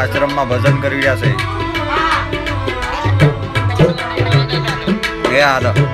આશ્રમમાં ભજન કરી રહ્યા છે. એ હાલ.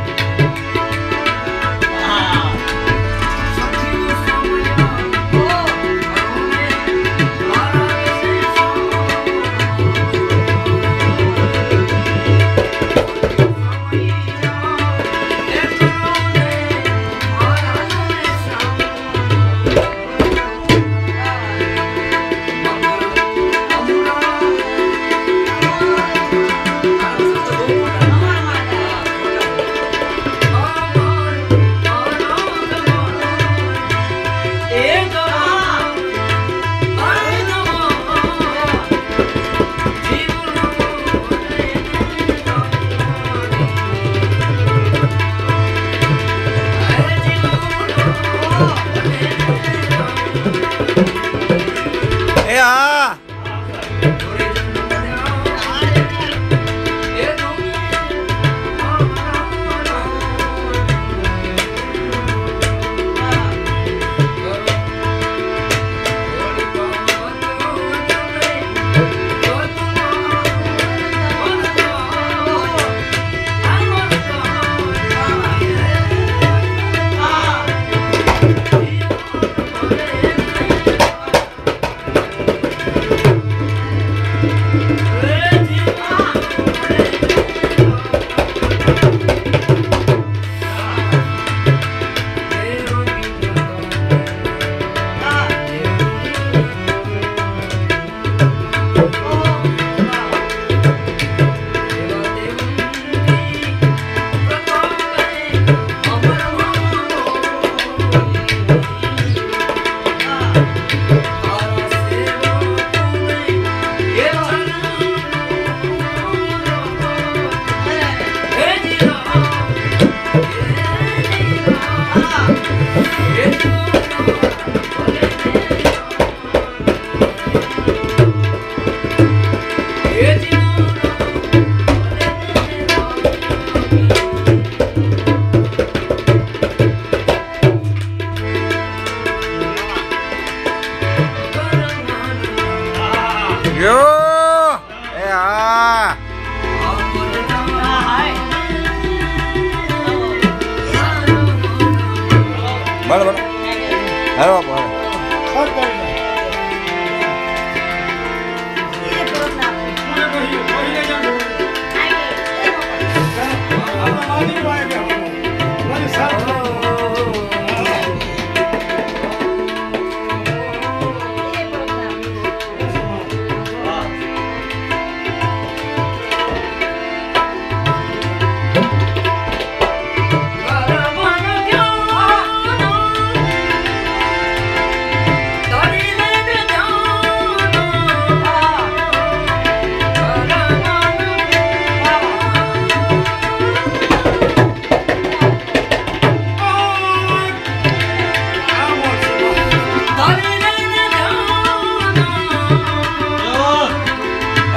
બોલો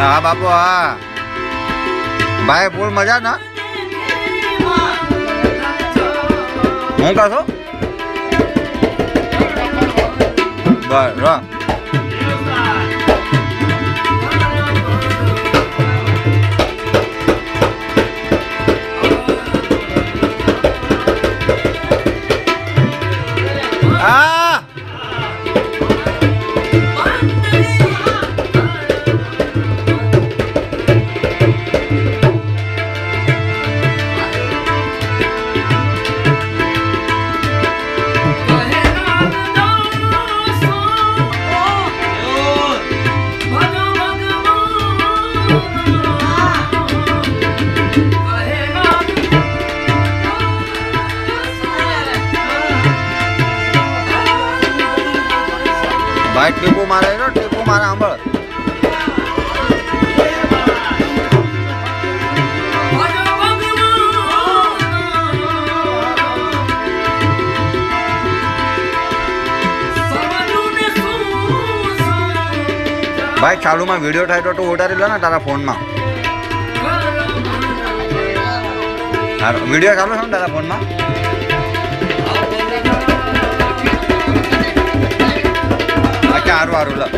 હા બાપુ હા. ભાઈ ફૂલ મજા ના? હું કહો છો? મારે સાંભળ ભાઈ ચાલુમાં વિડીયો થાય તો તું ઉતારી લે ને તારા ફોનમાં હારું વિડીયો ચાલુ છે ને તારા ફોનમાં અચ્છા સારું સારું લે